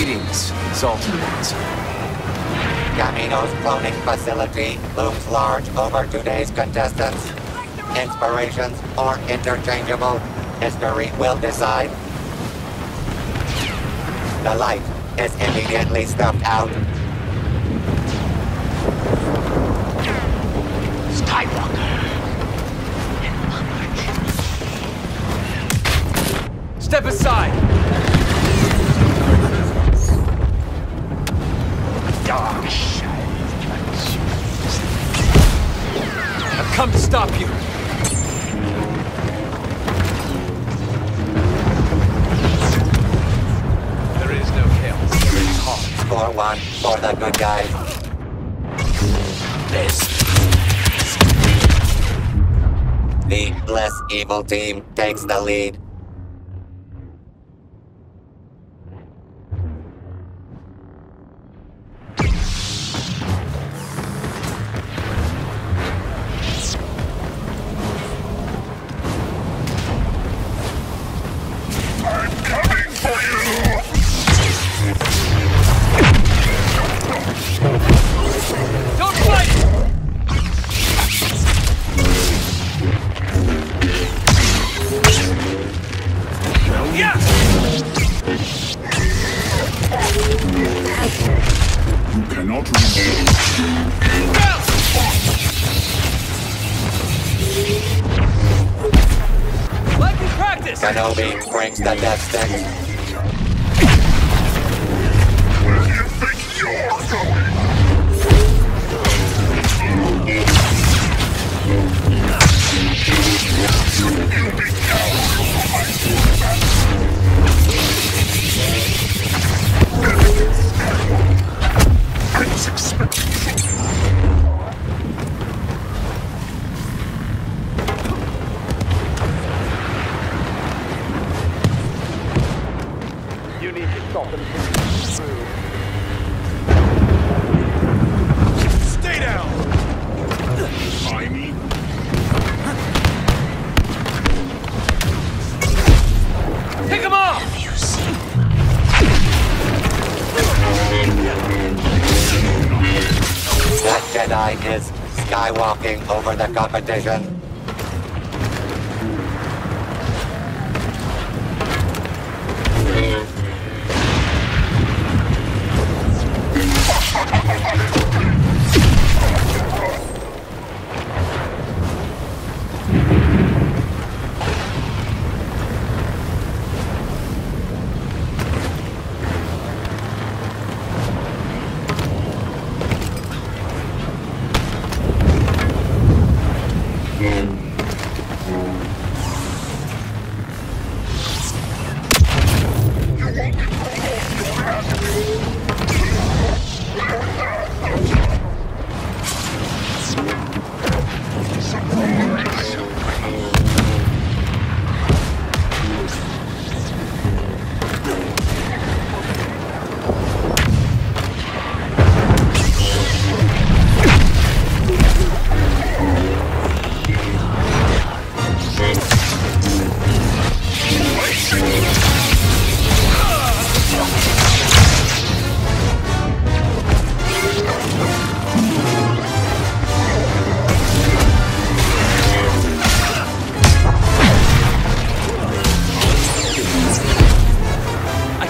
Exalted Ones. Kamino's cloning facility looms large over today's contestants. Inspirations are interchangeable. History will decide. The light is immediately stuffed out. One for the good guys. This The less evil team takes the lead. Kenobi brings the Jedi is skywalking over the competition.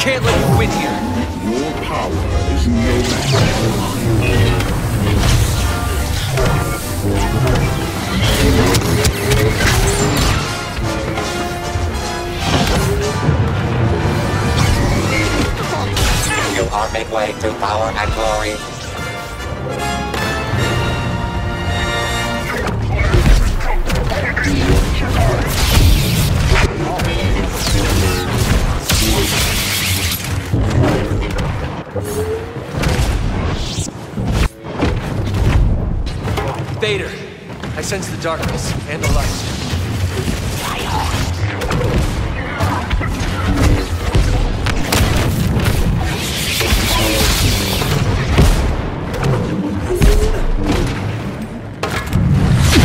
Can't let you win here! Your power is no match. For mine. You are midway to power and glory. Vader! I sense the darkness and the light.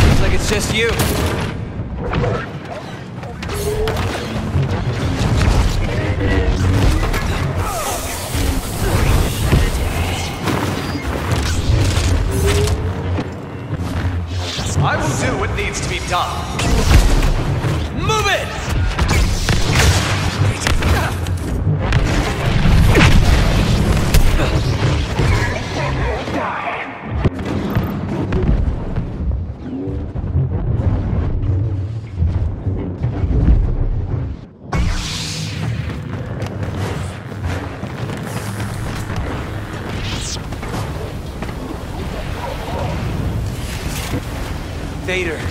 Looks like it's just you. Done. Move it! Vader.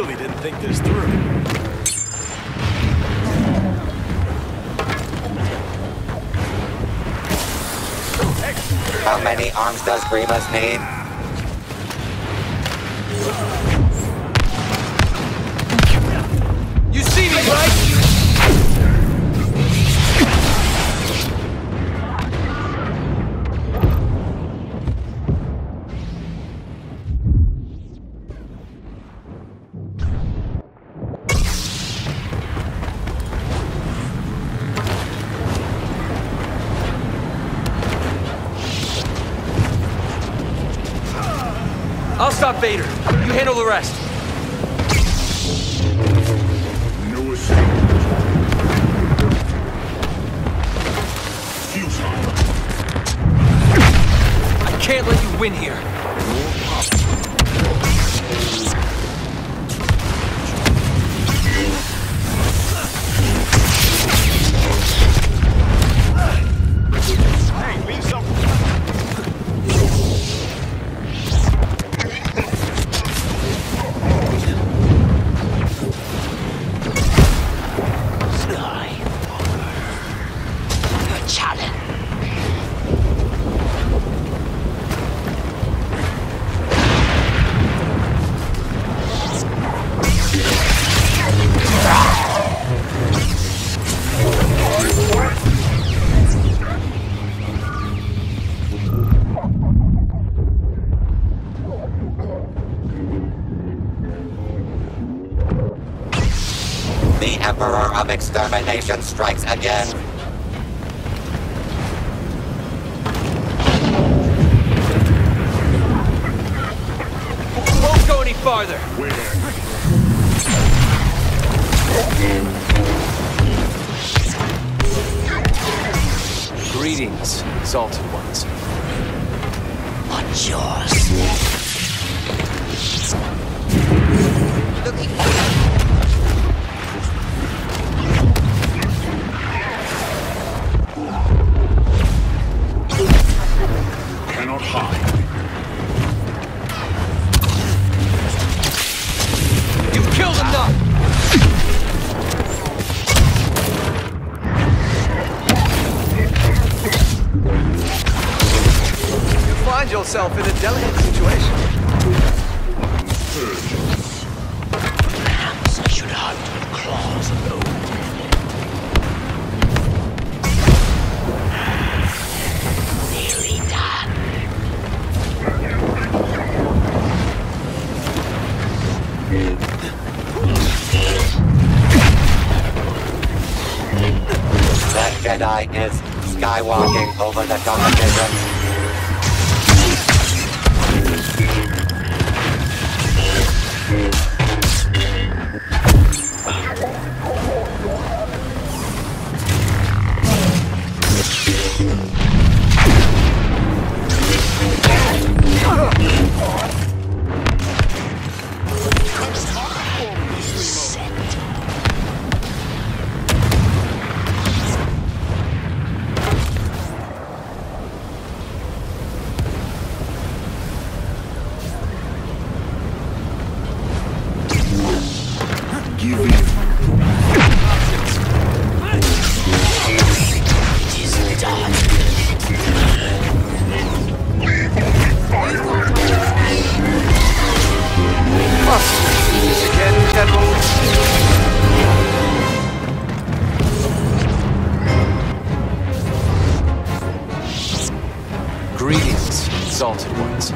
Really didn't think this through. How many arms does Grievous need? Vader. You handle the rest. No escape. I can't let you win here. Of Extermination strikes again. Won't go any farther. Greetings, exalted ones. What's yours? Cannot is skywalking over the competition. Again. Greetings, exalted ones.